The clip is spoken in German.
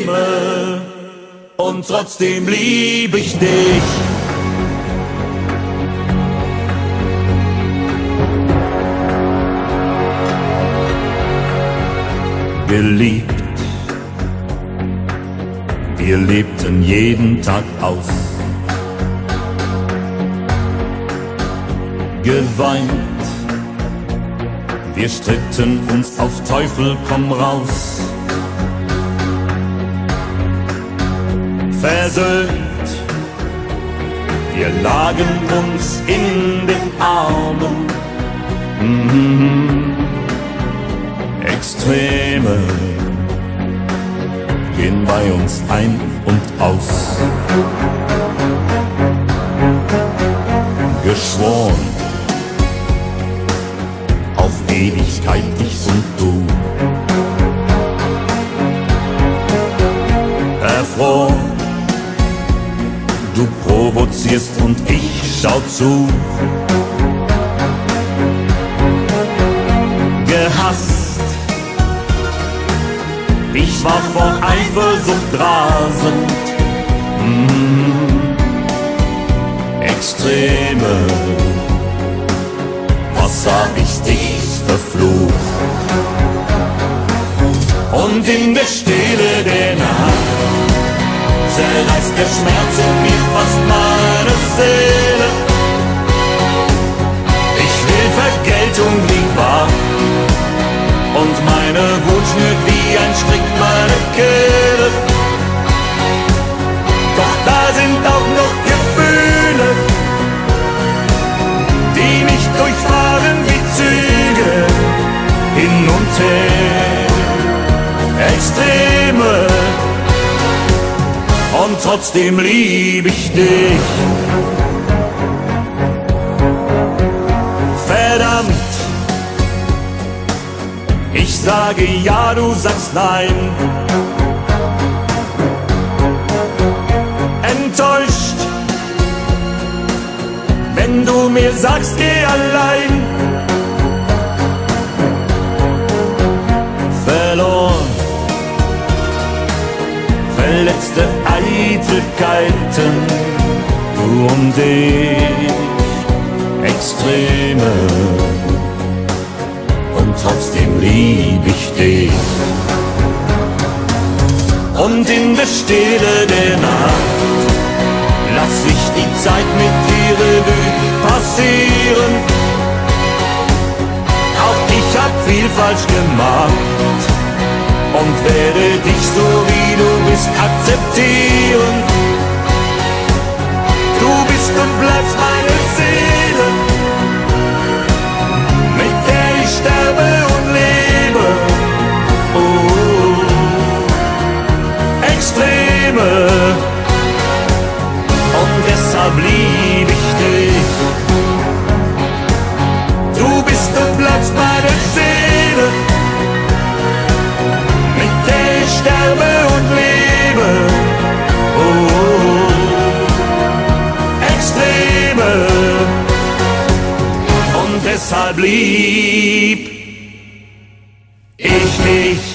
Extreme und trotzdem lieb ich dich. Geliebt, wir lebten jeden Tag aus. Geweint, wir stritten uns auf Teufel komm raus. Versöhnt, wir lagen uns in den Armen. Mhm. Extreme gehen bei uns ein und aus. Geschworen, auf Ewigkeit du provozierst und ich schau zu. Gehasst, ich war vor Eifersucht rasend. Mm, Extreme, was hab ich dich verflucht? Und in der Stille der zerreißt der Schmerz in mir fast meine Seele. Ich will Vergeltung, lieb wahr und meine Wut schnürt wie ein Strick meine Kehle. Doch da sind auch noch Gefühle, die mich durchfahren wie Züge hin und her. Extreme trotzdem lieb ich dich. Verdammt ich sage ja, du sagst nein. Enttäuscht, wenn du mir sagst, geh allein. Verloren, verletzte Eitelkeiten, du und ich, Extreme und trotzdem lieb ich dich. Und in der Stille der Nacht lass ich die Zeit mit dir Revue passieren. Auch ich hab viel falsch gemacht und werde dich so wie du bist akzeptieren. Du bist und bleibst meine Seele mit der ich sterbe und lebe. Oh, Extreme. Und deshalb lieb ich dich. Du bist und bleibst meine sterbe und lebe. Oh, Extreme und deshalb lieb ich dich.